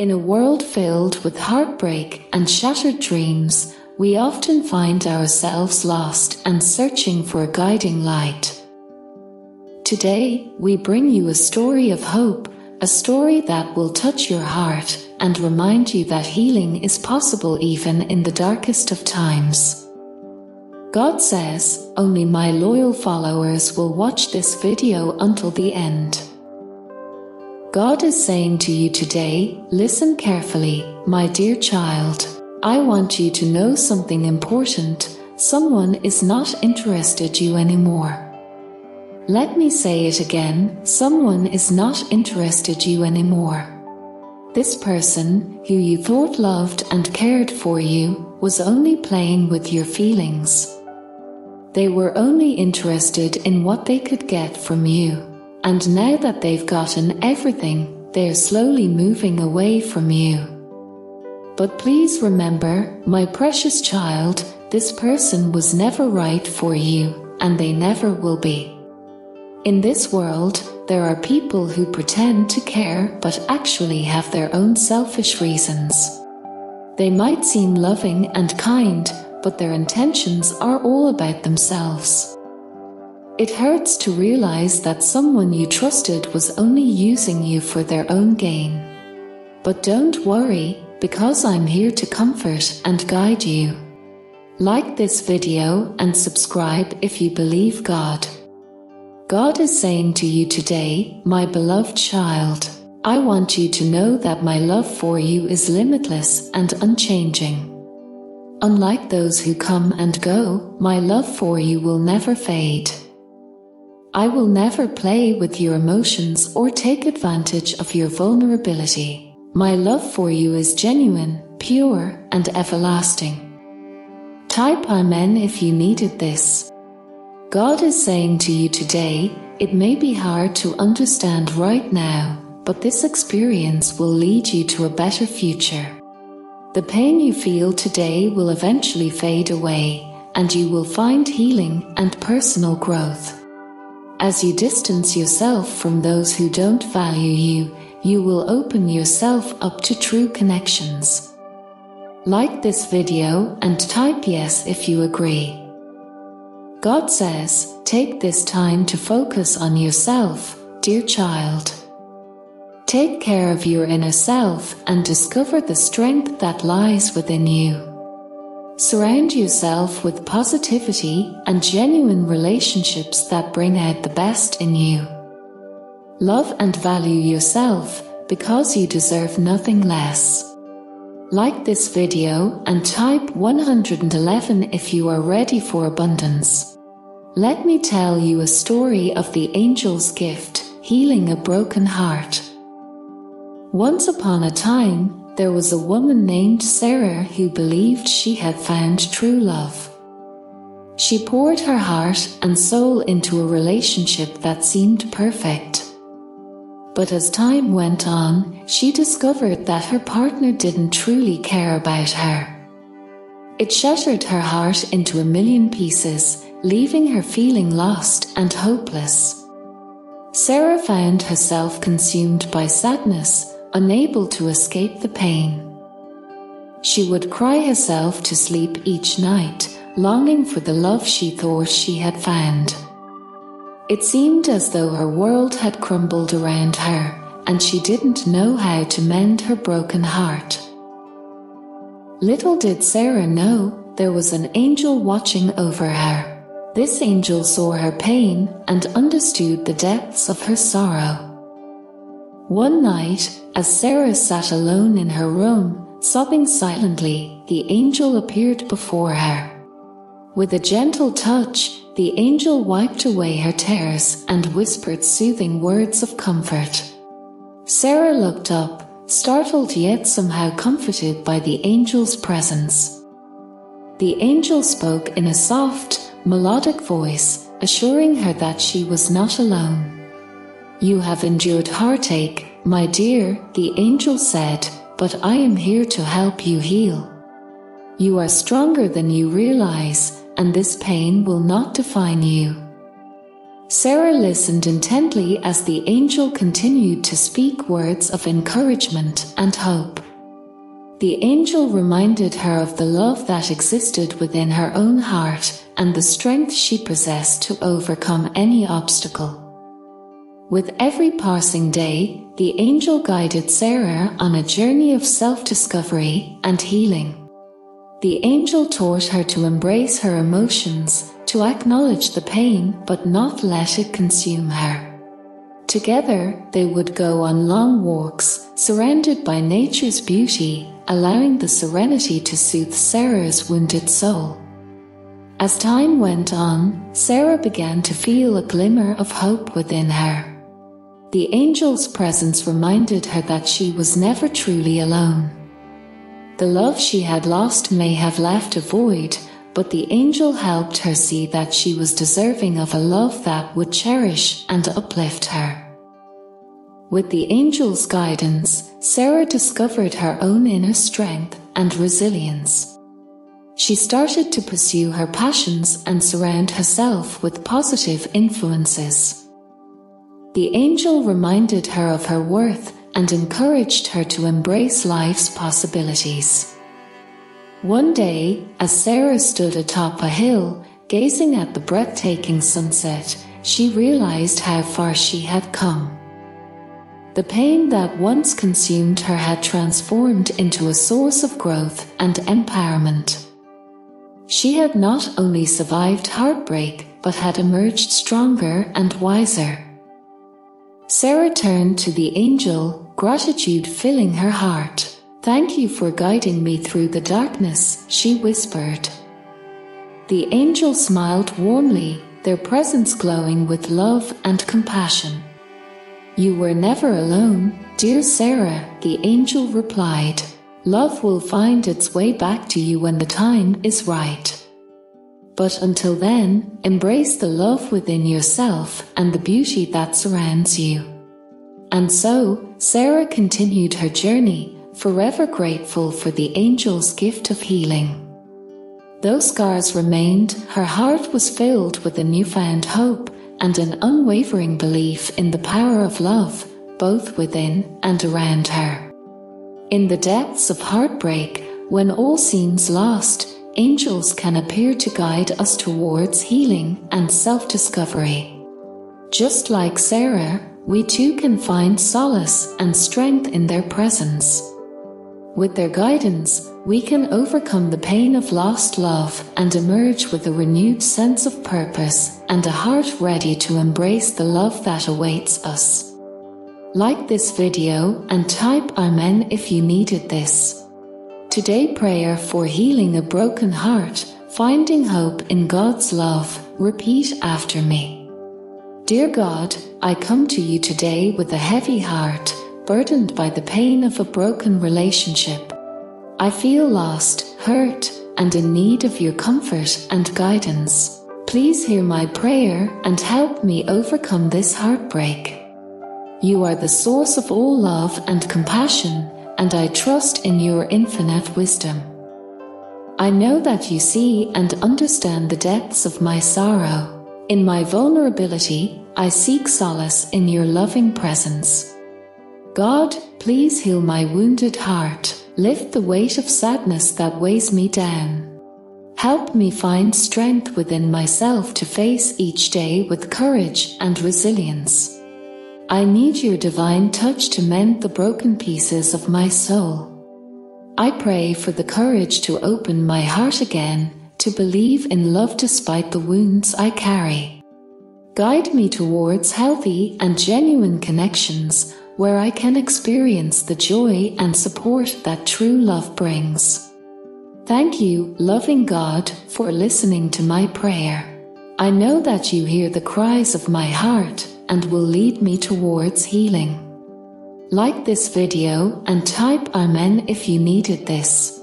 In a world filled with heartbreak and shattered dreams, we often find ourselves lost and searching for a guiding light. Today, we bring you a story of hope, a story that will touch your heart and remind you that healing is possible even in the darkest of times. God says, only my loyal followers will watch this video until the end. God is saying to you today, listen carefully, my dear child. I want you to know something important. Someone is not interested you anymore. Let me say it again, someone is not interested you anymore. This person, who you thought loved and cared for you, was only playing with your feelings. They were only interested in what they could get from you. And now that they've gotten everything, they're slowly moving away from you. But please remember, my precious child, this person was never right for you, and they never will be. In this world, there are people who pretend to care but actually have their own selfish reasons. They might seem loving and kind, but their intentions are all about themselves. It hurts to realize that someone you trusted was only using you for their own gain. But don't worry, because I'm here to comfort and guide you. Like this video and subscribe if you believe God. God is saying to you today, my beloved child, I want you to know that my love for you is limitless and unchanging. Unlike those who come and go, my love for you will never fade. I will never play with your emotions or take advantage of your vulnerability. My love for you is genuine, pure, and everlasting. Type Amen if you needed this. God is saying to you today, it may be hard to understand right now, but this experience will lead you to a better future. The pain you feel today will eventually fade away, and you will find healing and personal growth. As you distance yourself from those who don't value you, you will open yourself up to true connections. Like this video and type yes if you agree. God says, take this time to focus on yourself, dear child. Take care of your inner self and discover the strength that lies within you. Surround yourself with positivity and genuine relationships that bring out the best in you. Love and value yourself because you deserve nothing less. Like this video and type 111 if you are ready for abundance. Let me tell you a story of the angel's gift, healing a broken heart. Once upon a time, there was a woman named Sarah who believed she had found true love. She poured her heart and soul into a relationship that seemed perfect. But as time went on, she discovered that her partner didn't truly care about her. It shattered her heart into a million pieces, leaving her feeling lost and hopeless. Sarah found herself consumed by sadness unable to escape the pain. She would cry herself to sleep each night, longing for the love she thought she had found. It seemed as though her world had crumbled around her, and she didn't know how to mend her broken heart. Little did Sarah know there was an angel watching over her. This angel saw her pain and understood the depths of her sorrow. One night, as Sarah sat alone in her room, sobbing silently, the angel appeared before her. With a gentle touch, the angel wiped away her tears and whispered soothing words of comfort. Sarah looked up, startled yet somehow comforted by the angel's presence. The angel spoke in a soft, melodic voice, assuring her that she was not alone. You have endured heartache, my dear, the angel said, but I am here to help you heal. You are stronger than you realize, and this pain will not define you. Sarah listened intently as the angel continued to speak words of encouragement and hope. The angel reminded her of the love that existed within her own heart and the strength she possessed to overcome any obstacle. With every passing day, the angel guided Sarah on a journey of self discovery and healing. The angel taught her to embrace her emotions, to acknowledge the pain but not let it consume her. Together, they would go on long walks, surrounded by nature's beauty, allowing the serenity to soothe Sarah's wounded soul. As time went on, Sarah began to feel a glimmer of hope within her. The angel's presence reminded her that she was never truly alone. The love she had lost may have left a void, but the angel helped her see that she was deserving of a love that would cherish and uplift her. With the angel's guidance, Sarah discovered her own inner strength and resilience. She started to pursue her passions and surround herself with positive influences. The angel reminded her of her worth and encouraged her to embrace life's possibilities. One day, as Sarah stood atop a hill, gazing at the breathtaking sunset, she realized how far she had come. The pain that once consumed her had transformed into a source of growth and empowerment. She had not only survived heartbreak, but had emerged stronger and wiser. Sarah turned to the angel, gratitude filling her heart. Thank you for guiding me through the darkness, she whispered. The angel smiled warmly, their presence glowing with love and compassion. You were never alone, dear Sarah, the angel replied. Love will find its way back to you when the time is right. But until then, embrace the love within yourself and the beauty that surrounds you. And so, Sarah continued her journey, forever grateful for the angel's gift of healing. Though scars remained, her heart was filled with a newfound hope and an unwavering belief in the power of love, both within and around her. In the depths of heartbreak, when all seems lost, angels can appear to guide us towards healing and self discovery. Just like Sarah, we too can find solace and strength in their presence. With their guidance, we can overcome the pain of lost love and emerge with a renewed sense of purpose and a heart ready to embrace the love that awaits us. Like this video and type Amen if you needed this. Today prayer for healing a broken heart, finding hope in God's love, repeat after me. Dear God, I come to you today with a heavy heart, burdened by the pain of a broken relationship. I feel lost, hurt, and in need of your comfort and guidance. Please hear my prayer and help me overcome this heartbreak. You are the source of all love and compassion, and I trust in your infinite wisdom. I know that you see and understand the depths of my sorrow. In my vulnerability, I seek solace in your loving presence. God, please heal my wounded heart, lift the weight of sadness that weighs me down. Help me find strength within myself to face each day with courage and resilience. I need your divine touch to mend the broken pieces of my soul. I pray for the courage to open my heart again, to believe in love despite the wounds I carry. Guide me towards healthy and genuine connections where I can experience the joy and support that true love brings. Thank you, loving God, for listening to my prayer. I know that you hear the cries of my heart and will lead me towards healing. Like this video and type Amen if you needed this.